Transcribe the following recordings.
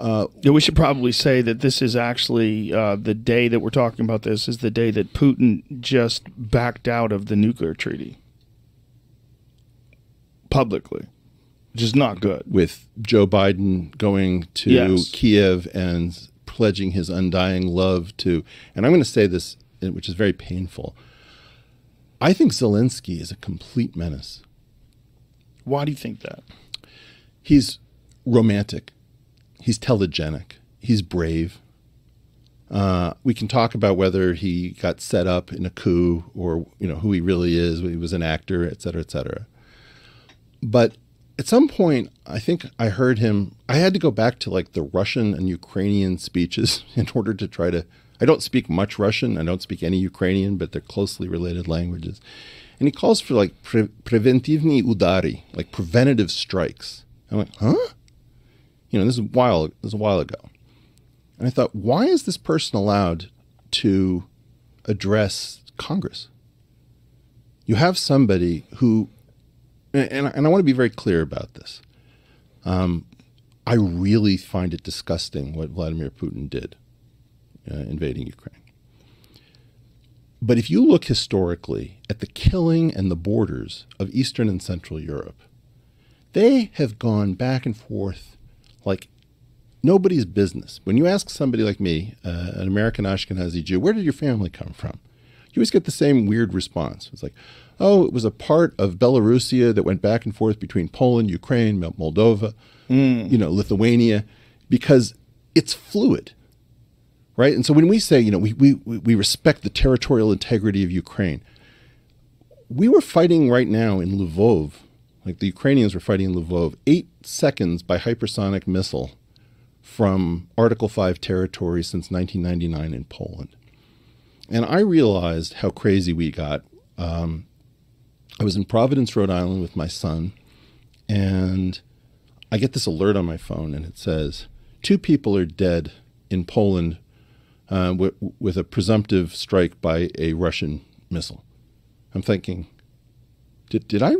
Yeah, we should probably say that this is actually uh, the day that we're talking about. This is the day that Putin just backed out of the nuclear treaty publicly, which is not good. with Joe Biden going to Yes. Kiev and pledging his undying love to, and I'm going to say this, which is very painful. I think Zelensky is a complete menace. Why do you think that? He's romantic, he's telegenic, he's brave. Uh, we can talk about whether he got set up in a coup or you know who he really is. He was an actor, et cetera, et cetera. But at some point, I think I heard him. I had to go back to like the Russian and Ukrainian speeches in order to try to. I don't speak much Russian. I don't speak any Ukrainian, but they're closely related languages. And he calls for like pre- preventivni udari, like preventative strikes. I'm like, huh? You know, this is a while. This is a while ago. And I thought, why is this person allowed to address Congress? You have somebody who, and, and, I want to be very clear about this. Um, I really find it disgusting what Vladimir Putin did uh, invading Ukraine. But if you look historically at the killing and the borders of Eastern and Central Europe, they have gone back and forth like nobody's business. When you ask somebody like me, uh, an American Ashkenazi Jew, where did your family come from? You always get the same weird response. It's like, oh, it was a part of Belarusia that went back and forth between Poland, Ukraine, Mol- Moldova, you know, Lithuania, because it's fluid, right? And so when we say, you know, we, we, we respect the territorial integrity of Ukraine, we were fighting right now in Lvov, like the Ukrainians were fighting in Lvov, eight seconds by hypersonic missile from Article 5 territory since 1999 in Poland. And I realized how crazy we got. Um, I was in Providence, Rhode Island with my son, and I get this alert on my phone, and it says, Two people are dead in Poland uh, with, with a presumptive strike by a Russian missile. I'm thinking, did, did I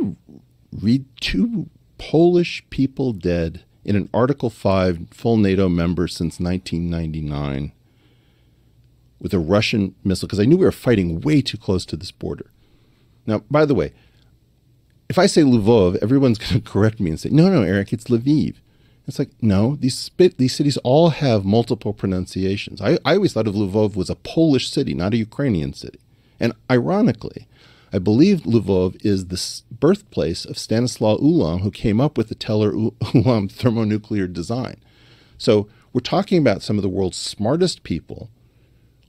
read two Polish people dead in an Article 5 full NATO member since 1999 with a Russian missile? Because I knew we were fighting way too close to this border. Now, by the way, if I say Lvov, everyone's going to correct me and say, no, no, Eric, it's Lviv. It's like, no, these, these cities all have multiple pronunciations. I, I always thought of Lvov was a Polish city, not a Ukrainian city. And ironically, I believe Lvov is the birthplace of Stanislaw Ulam, who came up with the Teller Ulam thermonuclear design. So we're talking about some of the world's smartest people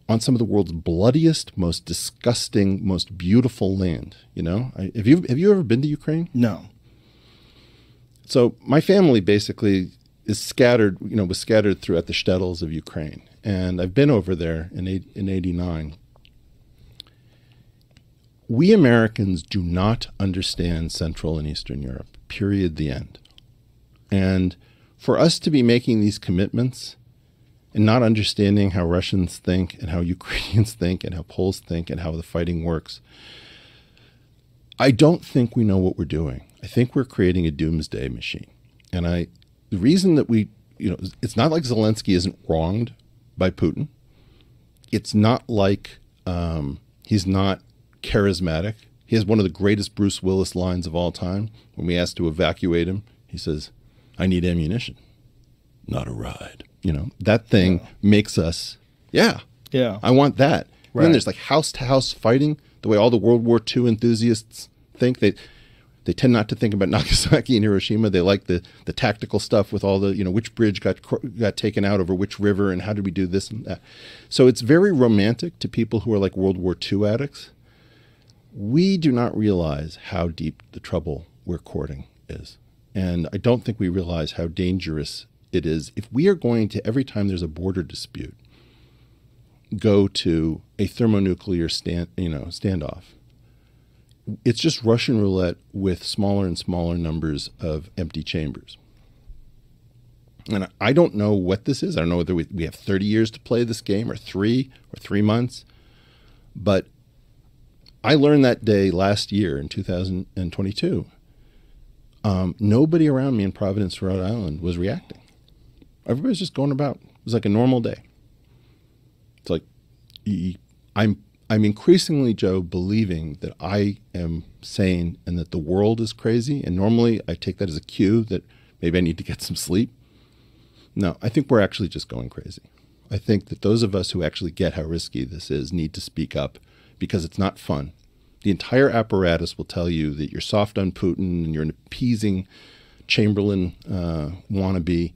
on some of the world's bloodiest, most disgusting, most beautiful land. You know, I, have you have you ever been to Ukraine? No. So my family basically is scattered, you know, was scattered throughout the shtetls of Ukraine, and I've been over there in eight, in '89. We Americans do not understand Central and Eastern Europe. Period. The end. And for us to be making these commitments and not understanding how Russians think and how Ukrainians think and how Poles think and how the fighting works, I don't think we know what we're doing. I think we're creating a doomsday machine. And I the reason that we you know it's not like Zelensky isn't wronged by Putin. It's not like um, he's not charismatic. He has one of the greatest Bruce Willis lines of all time. When we asked to evacuate him, he says, "I need ammunition, not a ride." You know that thing makes us, yeah, Yeah. I want that. And then there's like house to house fighting, the way all the World War II enthusiasts think. They they tend not to think about Nagasaki and Hiroshima. They like the the tactical stuff with all the you know which bridge got got taken out over which river and how did we do this and that. So it's very romantic to people who are like World War II addicts. We do not realize how deep the trouble we're courting is, and I don't think we realize how dangerous it is if we are going to every time there's a border dispute go to a thermonuclear stand, you know, standoff. It's just Russian roulette with smaller and smaller numbers of empty chambers. And I don't know what this is. I don't know whether we, we have 30 years to play this game or three or three months. But I learned that day last year in 2022. Um, nobody around me in Providence, Rhode Island was reacting. Everybody's just going about. It was like a normal day. It's like I'm I'm increasingly, Joe, believing that I am sane and that the world is crazy. And normally I take that as a cue that maybe I need to get some sleep. No, I think we're actually just going crazy. I think that those of us who actually get how risky this is need to speak up because it's not fun. The entire apparatus will tell you that you're soft on Putin and you're an appeasing Chamberlain uh, wannabe.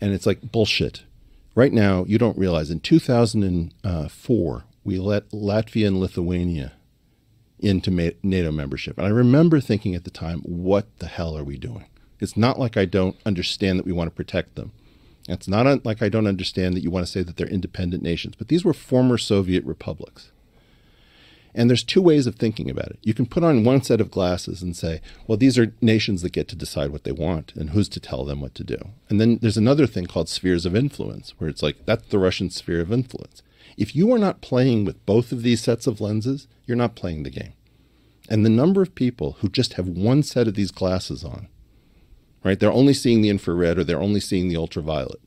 And it's like bullshit. Right now, you don't realize in 2004, we let Latvia and Lithuania into NATO membership. And I remember thinking at the time, what the hell are we doing? It's not like I don't understand that we want to protect them. It's not like I don't understand that you want to say that they're independent nations, but these were former Soviet republics. And there's two ways of thinking about it. You can put on one set of glasses and say, well, these are nations that get to decide what they want, and who's to tell them what to do. And then there's another thing called spheres of influence, where it's like, that's the Russian sphere of influence. If you are not playing with both of these sets of lenses, you're not playing the game. And the number of people who just have one set of these glasses on, right? They're only seeing the infrared or they're only seeing the ultraviolet.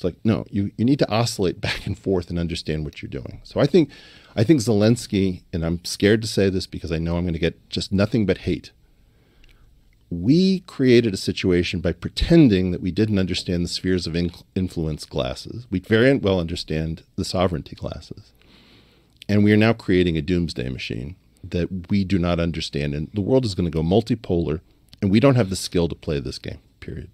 It's like, no, you, you need to oscillate back and forth and understand what you're doing. So I think I think Zelensky, and I'm scared to say this because I know I'm going to get just nothing but hate we created a situation by pretending that we didn't understand the spheres of influence glasses. We very well understand the sovereignty glasses. And we are now creating a doomsday machine that we do not understand. And the world is going to go multipolar, and we don't have the skill to play this game, period.